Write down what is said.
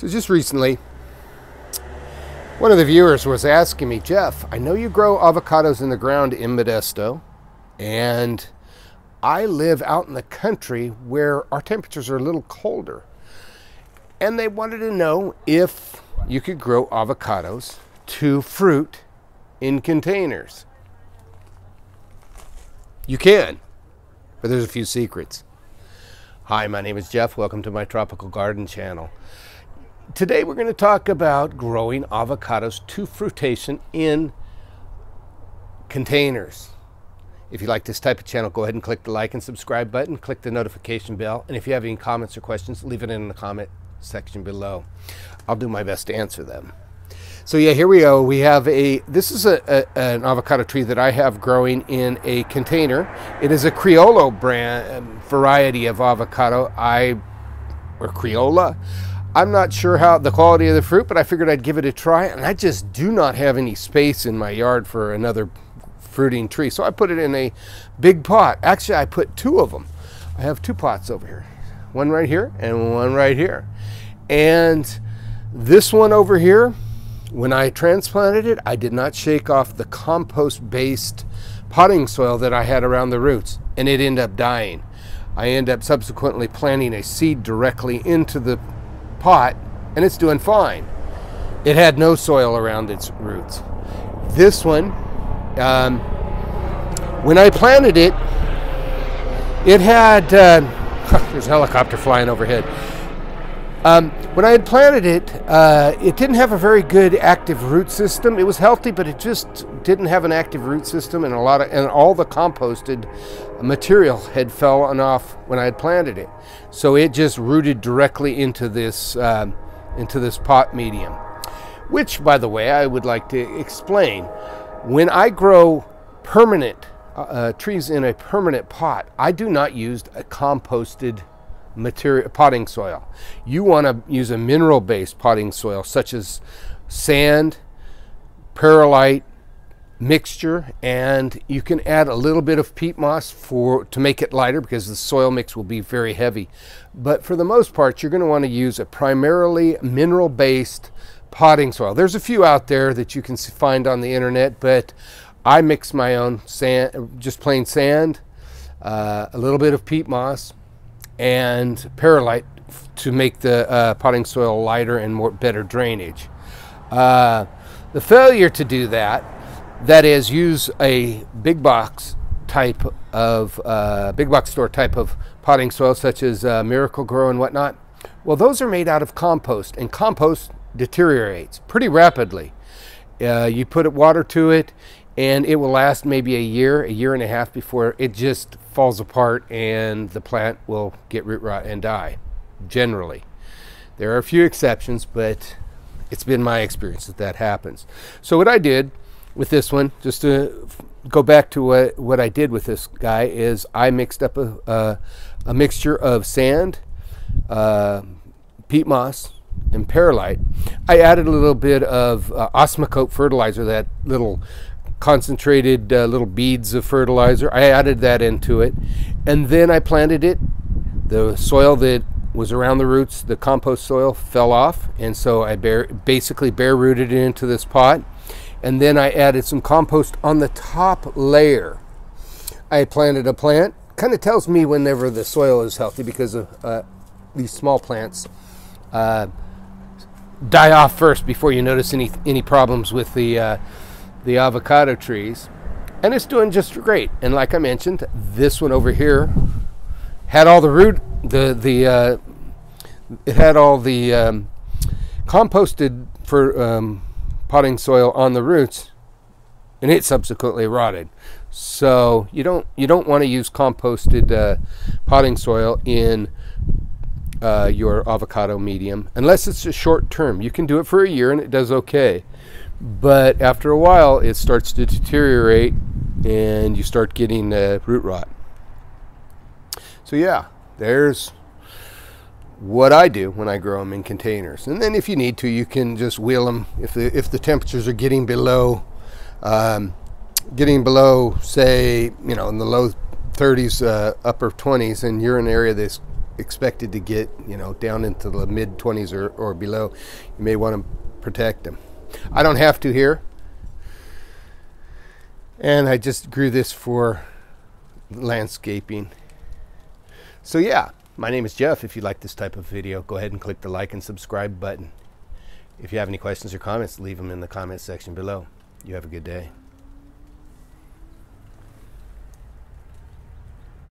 So just recently, one of the viewers was asking me, Jeff, I know you grow avocados in the ground in Modesto, and I live out in the country where our temperatures are a little colder. And they wanted to know if you could grow avocados to fruit in containers. You can, but there's a few secrets. Hi, my name is Jeff. Welcome to my Tropical Garden channel. Today we're going to talk about growing avocados to fruitation in containers. If you like this type of channel, go ahead and click the like and subscribe button, click the notification bell, and if you have any comments or questions, leave it in the comment section below. I'll do my best to answer them. So yeah, here we go. We have a, this is a, a, an avocado tree that I have growing in a container. It is a Criollo brand variety of avocado. I, or Criolla. I'm not sure how the quality of the fruit, but I figured I'd give it a try. And I just do not have any space in my yard for another fruiting tree. So I put it in a big pot. Actually, I put two of them. I have two pots over here. One right here and one right here. And this one over here, when I transplanted it, I did not shake off the compost-based potting soil that I had around the roots, and it ended up dying. I ended up subsequently planting a seed directly into the pot and it's doing fine. It had no soil around its roots. This one, um, when I planted it, it had, uh, there's a helicopter flying overhead. Um, when I had planted it, uh, it didn't have a very good active root system. It was healthy, but it just didn't have an active root system, and a lot of and all the composted material had fallen off when I had planted it. So it just rooted directly into this um, into this pot medium. Which, by the way, I would like to explain. When I grow permanent uh, uh trees in a permanent pot, I do not use a composted material potting soil. You want to use a mineral based potting soil such as sand, perlite mixture and you can add a little bit of peat moss for to make it lighter because the soil mix will be very heavy. But for the most part you're going to want to use a primarily mineral based potting soil. There's a few out there that you can find on the internet but I mix my own sand just plain sand, uh, a little bit of peat moss, and perlite to make the uh, potting soil lighter and more better drainage. Uh, the failure to do that, that is, use a big box type of uh, big box store type of potting soil, such as uh, Miracle-Gro and whatnot. Well, those are made out of compost, and compost deteriorates pretty rapidly. Uh, you put water to it, and it will last maybe a year, a year and a half before it just falls apart and the plant will get root rot and die, generally. There are a few exceptions, but it's been my experience that that happens. So what I did with this one, just to go back to what, what I did with this guy, is I mixed up a, a, a mixture of sand, uh, peat moss, and perlite. I added a little bit of uh, Osmocote fertilizer, that little concentrated uh, little beads of fertilizer. I added that into it. And then I planted it. The soil that was around the roots, the compost soil, fell off. And so I bare, basically bare rooted it into this pot. And then I added some compost on the top layer. I planted a plant. Kind of tells me whenever the soil is healthy because of uh, these small plants uh, die off first before you notice any any problems with the uh, the avocado trees, and it's doing just great. And like I mentioned, this one over here had all the root, the the uh, it had all the um, composted for um, potting soil on the roots, and it subsequently rotted. So you don't you don't want to use composted uh, potting soil in uh, your avocado medium unless it's a short term. You can do it for a year and it does okay but after a while it starts to deteriorate and you start getting uh, root rot. So yeah, there's what I do when I grow them in containers. And then if you need to, you can just wheel them if the if the temperatures are getting below, um, getting below, say, you know, in the low 30s, uh, upper 20s, and you're in an area that's expected to get, you know, down into the mid 20s or, or below, you may want to protect them. I don't have to here. And I just grew this for landscaping. So yeah, my name is Jeff. If you like this type of video, go ahead and click the like and subscribe button. If you have any questions or comments, leave them in the comment section below. You have a good day.